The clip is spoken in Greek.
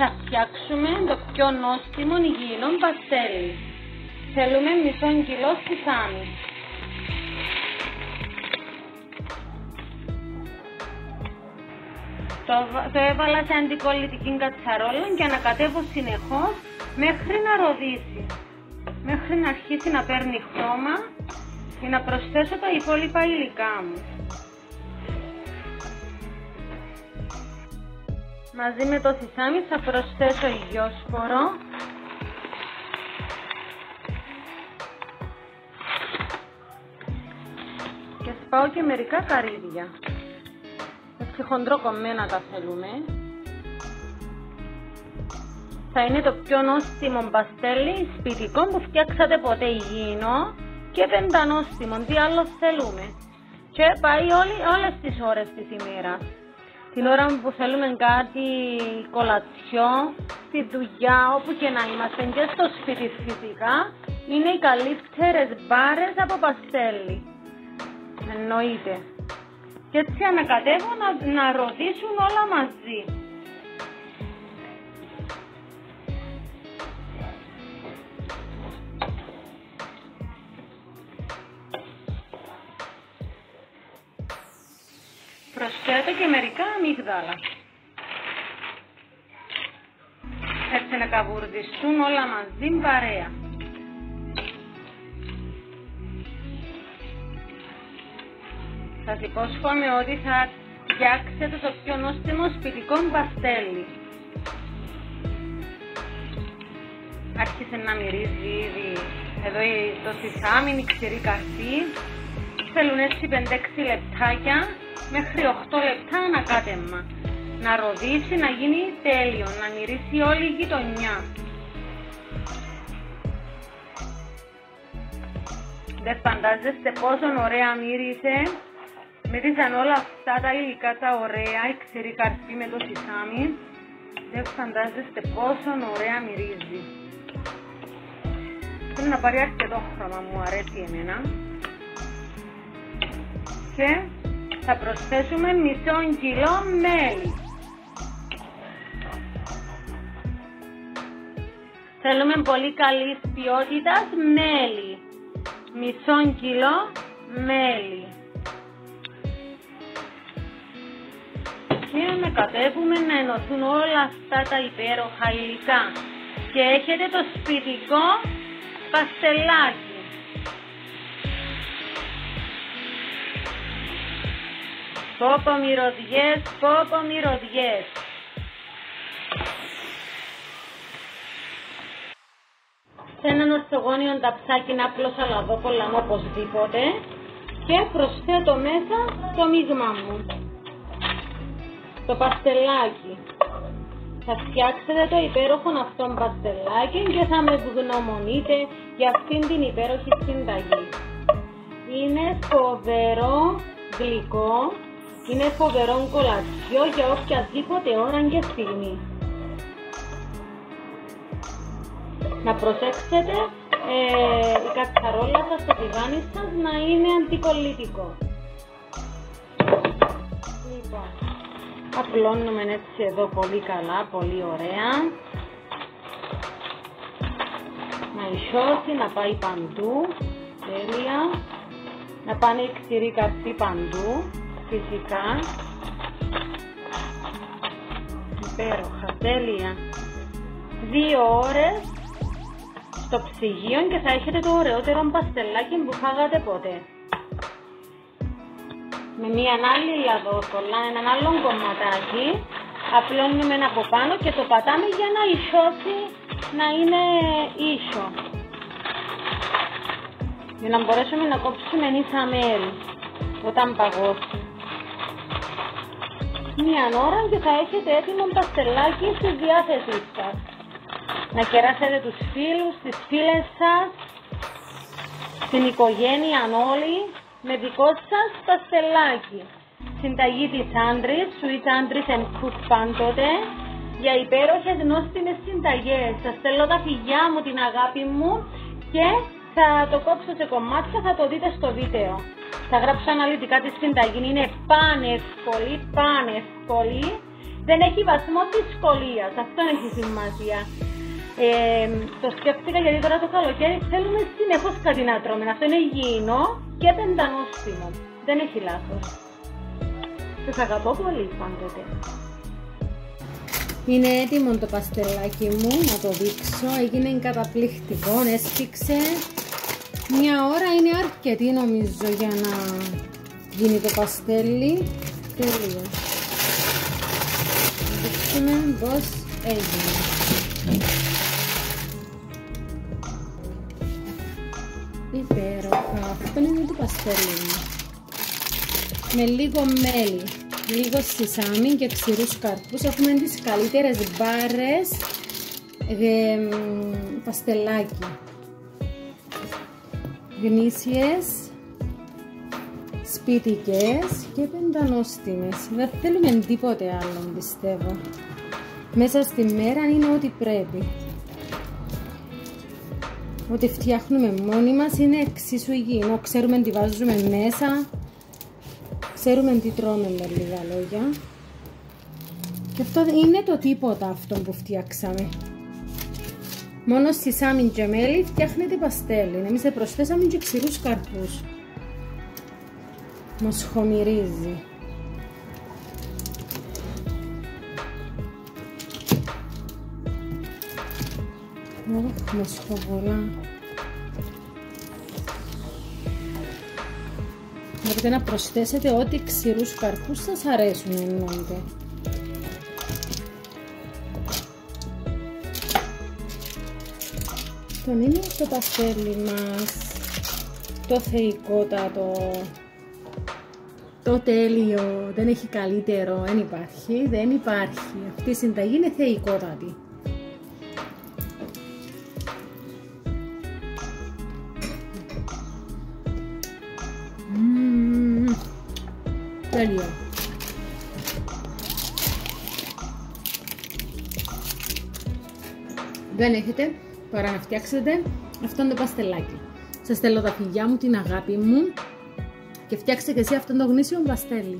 θα φτιάξουμε το πιο νόστιμο υγιεινό παστέλι. Θέλουμε μισό κιλό σάμι. Το, το έβαλα σε αντικολλητική κατσαρόλα και ανακατεύω συνεχώς μέχρι να ροδίσει. Μέχρι να αρχίσει να παίρνει χρώμα και να προσθέσω τα υπόλοιπα υλικά μου. Μαζί με το σισάμι θα προσθέσω υγιόσπορο και σπάω και μερικά καρύδια. Έτσι χοντροκομμένα τα θέλουμε. Θα είναι το πιο νόστιμο μπαστέλι σπιτικό που φτιάξατε ποτέ υγιεινό και πεντανόστιμο. Τι άλλο θέλουμε; Και πάει όλη, όλες τις ώρες της ημέρας την ώρα που θέλουμε κάτι κολατσιό, στη δουλειά, όπου και να είμαστε και στο σπίτι φυσικά, είναι οι καλύτερες μπάρες από παστέλι. Εννοείται. Και έτσι ανακατεύω να, να ρωτήσουν όλα μαζί. Προσθέτω και μερικά αμύγδαλα. Έτσι να καβουρδιστούν όλα μαζί παρέα. Σας υπόσχομαι ότι θα φτιάξετε το πιο νόστιμο σπιτικό παστέλι. Άρχισε να μυρίζει ήδη εδώ το σισάμι, η ξηρή καρφή. Θέλουν έτσι 5-6 λεπτάκια μέχρι 8 λεπτά ανακάτεμα. Να ροδίσει, να γίνει τέλειο, να μυρίσει όλη η γειτονιά. Δεν φαντάζεστε πόσο ωραία μύρισε. Μύριζαν όλα αυτά τα υλικά τα ωραία, η ξερή καρφή με το σισάμι. Δεν φαντάζεστε πόσο ωραία μυρίζει. Θέλω να πάρει αρκετό χρώμα, μου αρέσει εμένα. Και θα προσθέσουμε μισό κιλό μέλι. Θέλουμε πολύ καλή ποιότητα μέλι. Μισό κιλό μέλι. Και με κατέβουμε να ενωθούν όλα αυτά τα υπέροχα υλικά. Και έχετε το σπιτικό παστελάκι. Πόπο μυρωδιές, πόπο μυρωδιές. Σε έναν ορθογόνιο ταψάκι να απλώσα λαδόκολλα οπωσδήποτε και προσθέτω μέσα το μείγμα μου. Το παστελάκι. Θα φτιάξετε το υπέροχο αυτό παστελάκι και θα με ευγνωμονείτε για αυτήν την υπέροχη συνταγή. Είναι φοβερό γλυκό είναι φοβερό κολατσιό για οποιαδήποτε ώρα και στιγμή. Να προσέξετε ε, η κατσαρόλα σας, το τηγάνι σας να είναι αντικολλητικό. Λοιπόν, απλώνουμε έτσι εδώ πολύ καλά, πολύ ωραία. Να ισώσει, να πάει παντού, τέλεια. Να πάνε οι ξηροί καρποί παντού φυσικά. Υπέροχα, τέλεια. Δύο ώρες στο ψυγείο και θα έχετε το ωραιότερο παστελάκι που φάγατε ποτέ. Με μία άλλη λαδόκολλα, έναν άλλον κομματάκι, απλώνουμε από πάνω και το πατάμε για να ισώσει, να είναι ίσο. Για να μπορέσουμε να κόψουμε ίσα μέρη όταν παγώσει. Μία ώρα και θα έχετε έτοιμο παστελάκι στη διάθεσή σας. Να κεράσετε τους φίλους, τις φίλες σας, την οικογένεια όλοι, με δικό σας παστελάκι. Συνταγή της άντρης, sweet άντρης and cook πάντοτε, για υπέροχες νόστιμες συνταγές. Σας στέλνω τα φιλιά μου, την αγάπη μου και θα το κόψω σε κομμάτια, θα το δείτε στο βίντεο. Θα γράψω αναλυτικά τη συνταγή, είναι πανεύκολη, πανεύκολη. Δεν έχει βαθμό δυσκολίας. Αυτό έχει σημασία. Ε, το σκέφτηκα γιατί τώρα το καλοκαίρι θέλουμε συνεχώς κάτι να τρώμε. Αυτό είναι υγιεινό και πεντανόστιμο. Δεν έχει λάθος. Σας αγαπώ πολύ πάντοτε. Είναι έτοιμο το παστελάκι μου, να το δείξω. Έγινε καταπληκτικό, έσπηξε. Μια ώρα είναι αρκετή νομίζω για να γίνει το παστέλι. Τέλειος. Να δείξουμε πώς έγινε. Υπέροχα. Αυτό είναι το παστέλι μου. Με λίγο μέλι, λίγο σισάμι και ξηρούς καρπούς έχουμε τις καλύτερες μπάρες ε, παστελάκι. Γνήσιες, σπιτικές και πεντανόστιμες. Δεν θέλουμε τίποτε άλλο πιστεύω. Μέσα στη μέρα είναι ό,τι πρέπει. Ό,τι φτιάχνουμε μόνοι μας είναι εξίσου υγιεινό. Ξέρουμε τι βάζουμε μέσα. Ξέρουμε τι τρώμε με λίγα λόγια. Και αυτό είναι το τίποτα αυτό που φτιάξαμε. Μόνο στη σάμιν και μέλι φτιάχνεται παστέλι. Εμείς προσθέσαμε και ξηρούς καρπούς. Μας χωμυρίζει. Έχουμε σχοβολά. Μπορείτε να προσθέσετε ό,τι ξηρούς καρπούς σας αρέσουν εννοείται. Λοιπόν, είναι το παστέλι μας, το θεϊκότατο, το τέλειο, δεν έχει καλύτερο, δεν υπάρχει, δεν υπάρχει. Αυτή η συνταγή είναι θεϊκότατη. τέλειο. Δεν έχετε παρά να φτιάξετε αυτό το παστελάκι. Σας στέλνω τα φιλιά μου, την αγάπη μου και φτιάξτε και εσύ αυτό το γνήσιο παστέλι.